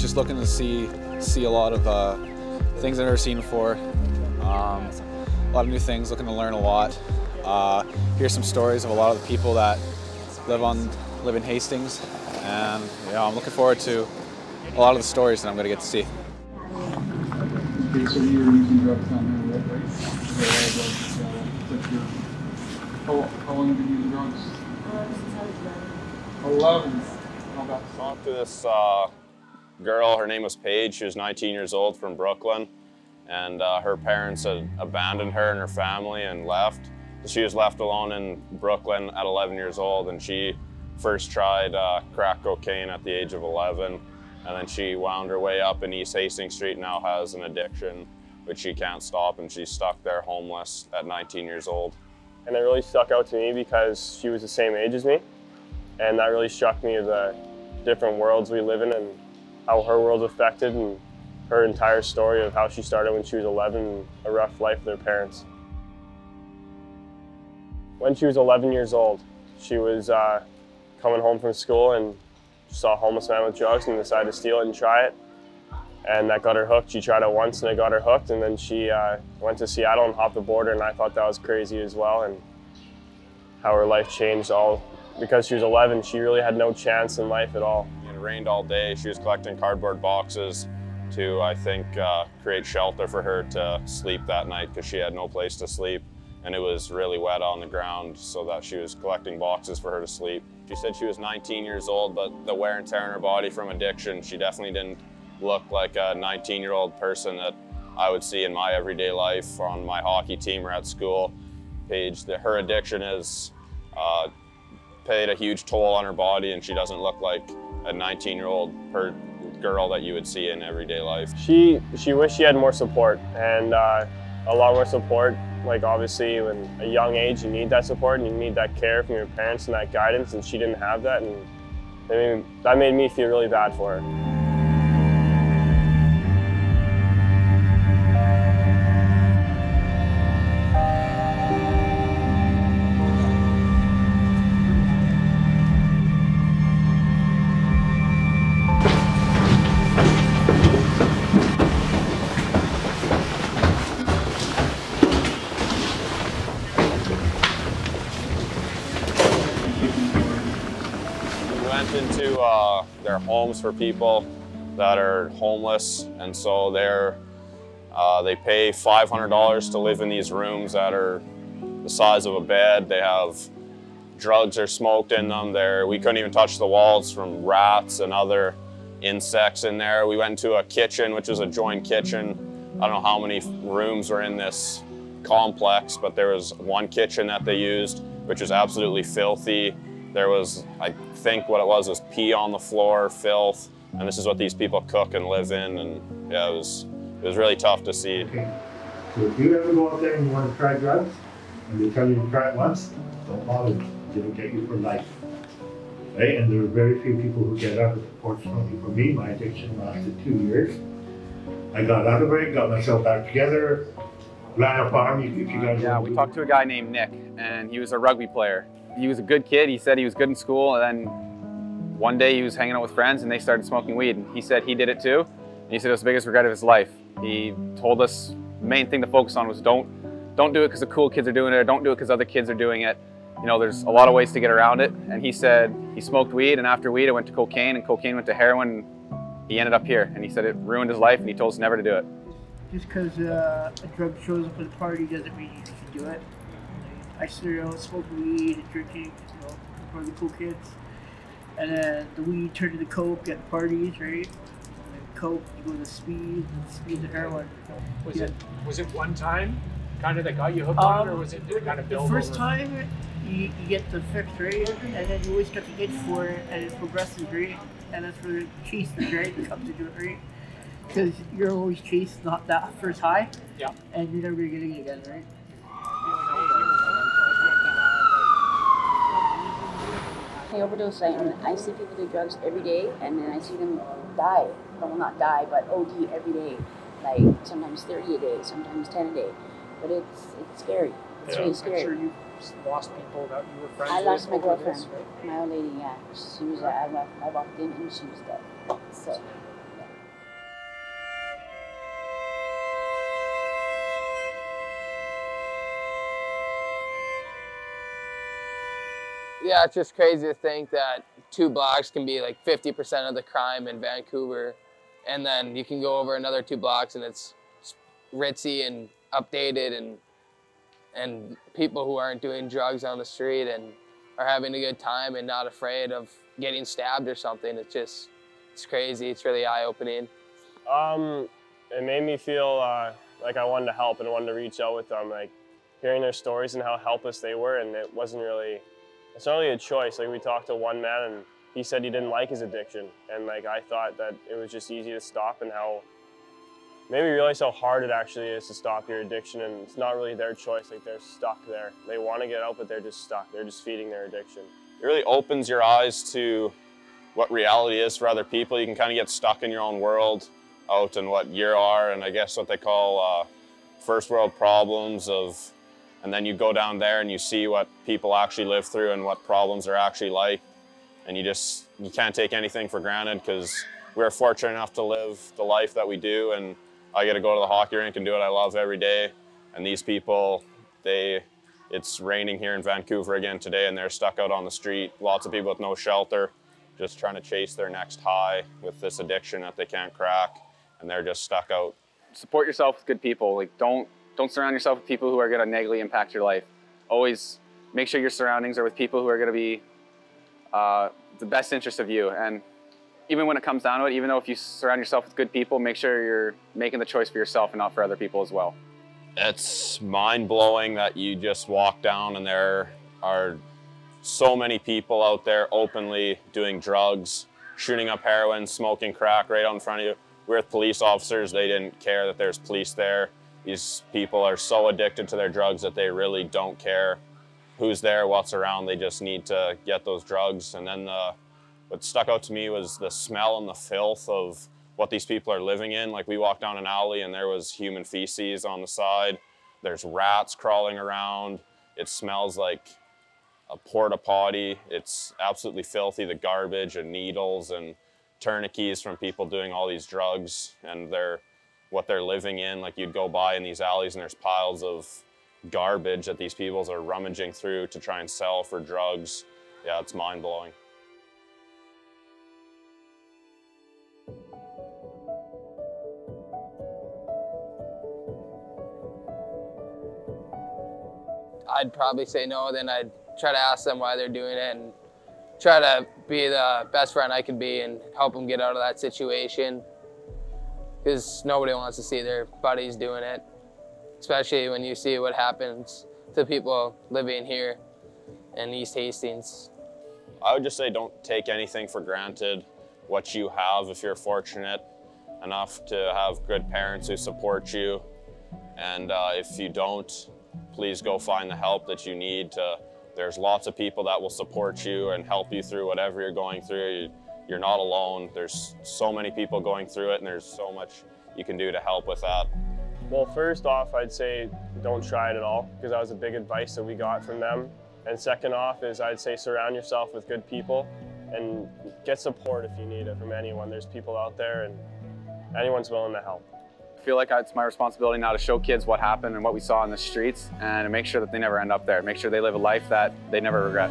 just looking to see see a lot of uh, things I've never seen before. Um, a lot of new things, looking to learn a lot. Uh, hear some stories of a lot of the people that live on live in Hastings, and yeah, I'm looking forward to a lot of the stories that I'm going to get to see. Okay, so you were using drugs down there, right? Yeah, drugs, uh, but you're, how, how long have you been using drugs? Eleven. How about Talked to this uh, girl, her name was Paige, she was 19 years old from Brooklyn, and uh, her parents had abandoned her and her family and left. She was left alone in Brooklyn at 11 years old, and she first tried uh, crack cocaine at the age of 11, and then she wound her way up in East Hastings Street, now has an addiction, which she can't stop, and she's stuck there homeless at 19 years old. And it really stuck out to me because she was the same age as me. And that really struck me the different worlds we live in and how her world's affected and her entire story of how she started when she was 11 and a rough life with her parents. When she was 11 years old, she was uh, coming home from school and saw a homeless man with drugs and decided to steal it and try it. And that got her hooked. She tried it once and it got her hooked. And then she uh, went to Seattle and hopped the border and I thought that was crazy as well. And how her life changed all because she was 11, she really had no chance in life at all. It rained all day. She was collecting cardboard boxes to, I think, uh, create shelter for her to sleep that night because she had no place to sleep. And it was really wet on the ground so that she was collecting boxes for her to sleep. She said she was 19 years old, but the wear and tear on her body from addiction, she definitely didn't look like a 19 year old person that I would see in my everyday life on my hockey team or at school. Paige, the, her addiction has uh, paid a huge toll on her body and she doesn't look like a 19 year old per girl that you would see in everyday life. She, she wished she had more support and uh, a lot more support. Like obviously when a young age you need that support and you need that care from your parents and that guidance and she didn't have that and I mean, that made me feel really bad for her. Their homes for people that are homeless, and so they're uh, they pay $500 to live in these rooms that are the size of a bed. They have drugs are smoked in them. There, we couldn't even touch the walls from rats and other insects in there. We went into a kitchen, which was a joint kitchen. I don't know how many rooms were in this complex, but there was one kitchen that they used, which was absolutely filthy. There was, I think what it was, was pee on the floor, filth, and this is what these people cook and live in, and yeah, it was, it was really tough to see. Okay. So if you ever go out there and you want to try drugs, and they tell you to try it once, don't bother. It'll get you for life. Right? And there are very few people who get out of it. Fortunately for me, my addiction lasted two years. I got out of it, got myself back together, ran a farm. If you guys Yeah, we talked to a guy named Nick, and he was a rugby player. He was a good kid. He said he was good in school, and then one day he was hanging out with friends, and they started smoking weed. And he said he did it too. And he said it was the biggest regret of his life. He told us the main thing to focus on was don't don't do it because the cool kids are doing it, or don't do it because other kids are doing it. You know, there's a lot of ways to get around it. And he said he smoked weed, and after weed, it went to cocaine, and cocaine went to heroin. He ended up here, and he said it ruined his life, and he told us never to do it. Just because uh, a drug shows up at a party doesn't mean you should do it. I sit around smoking weed and drinking, you know, for the cool kids. And then the weed turned into coke at parties, right? And then coke, you go to speed, and speed to heroin. Was Yeah. it was it one time kind of that got you hooked on it, or Um, was it kind of The first over? time, you, you get the fix, right? And then you always got the itch for it, and it progresses, right? And that's where the chase, right, comes into it, right? Because you're always chasing not that first high, Yeah. and you're never getting it again, right? I overdose. I, I see people do drugs every day, and then I see them die. Well, not die, but OD every day. Like sometimes 30 a day, sometimes 10 a day. But it's it's scary. It's really I'm scary. sure you lost people that you were friends with. I with. lost my girlfriend, this, right? my old lady. Yeah, she was. Uh, I, left, I walked in and she was dead. So. Yeah, it's just crazy to think that two blocks can be like 50% of the crime in Vancouver. And then you can go over another two blocks and it's ritzy and updated and and people who aren't doing drugs on the street and are having a good time and not afraid of getting stabbed or something. It's just, it's crazy. It's really eye-opening. Um, it made me feel uh, like I wanted to help and wanted to reach out with them. Like hearing their stories and how helpless they were, and it wasn't really, it's not really a choice. Like we talked to one man, and he said he didn't like his addiction, and like I thought that it was just easy to stop, and how made me realize how hard it actually is to stop your addiction, and it's not really their choice. Like they're stuck there. They want to get out, but they're just stuck. They're just feeding their addiction. It really opens your eyes to what reality is for other people. You can kind of get stuck in your own world out in what you are, and I guess what they call uh, first world problems of, and then you go down there and you see what people actually live through and what problems are actually like, and you just you can't take anything for granted because we're fortunate enough to live the life that we do, and I get to go to the hockey rink and do what I love every day, and these people, they. It's raining here in Vancouver again today, and they're stuck out on the street. Lots of people with no shelter, just trying to chase their next high with this addiction that they can't crack and they're just stuck out. Support yourself with good people. Like don't don't surround yourself with people who are going to negatively impact your life. Always make sure your surroundings are with people who are going to be uh, the best interest of you. And even when it comes down to it, even though if you surround yourself with good people, make sure you're making the choice for yourself and not for other people as well. It's mind blowing that you just walk down and there are so many people out there openly doing drugs, shooting up heroin, smoking crack right out in front of you. We're with police officers, they didn't care that there's police there. These people are so addicted to their drugs that they really don't care who's there, what's around. They just need to get those drugs. And then the, what stuck out to me was the smell and the filth of what these people are living in. Like we walked down an alley and there was human feces on the side. There's rats crawling around. It smells like a porta potty. It's absolutely filthy, the garbage and needles and tourniquets from people doing all these drugs and they're what they're living in. Like you'd go by in these alleys and there's piles of garbage that these peoples are rummaging through to try and sell for drugs. Yeah, it's mind blowing. I'd probably say no, then I'd try to ask them why they're doing it and try to be the best friend I can be and help them get out of that situation. Because nobody wants to see their buddies doing it, especially when you see what happens to people living here in East Hastings. I would just say don't take anything for granted. What you have, if you're fortunate enough to have good parents who support you. And uh, if you don't, please go find the help that you need to there's lots of people that will support you and help you through whatever you're going through. You're not alone. There's so many people going through it and there's so much you can do to help with that. Well, first off, I'd say don't try it at all because that was a big advice that we got from them. And second off is I'd say surround yourself with good people and get support if you need it from anyone. There's people out there and anyone's willing to help I feel like it's my responsibility now to show kids what happened and what we saw in the streets and to make sure that they never end up there. Make sure they live a life that they never regret.